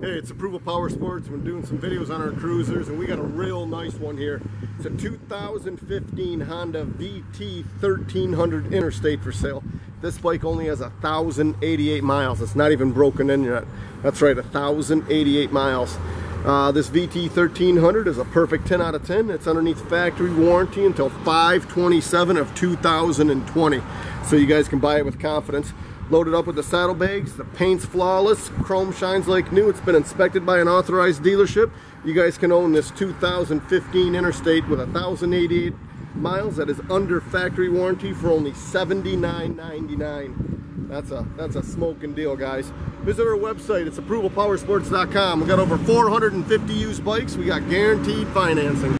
Hey, it's Approval Power Sports. We're doing some videos on our cruisers, and we got a real nice one here. It's a 2015 Honda VT 1300 Interstate for sale. This bike only has 1,088 miles. It's not even broken in yet. That's right, 1,088 miles. Uh, this VT 1300 is a perfect 10 out of 10. It's underneath factory warranty until 527 of 2020. So you guys can buy it with confidence. Loaded up with the saddlebags, the paint's flawless, chrome shines like new. It's been inspected by an authorized dealership. You guys can own this 2015 Interstate with 1,088 miles that is under factory warranty for only $79.99. That's a that's a smoking deal, guys. Visit our website. It's approvalpowersports.com. We got over 450 used bikes. We got guaranteed financing.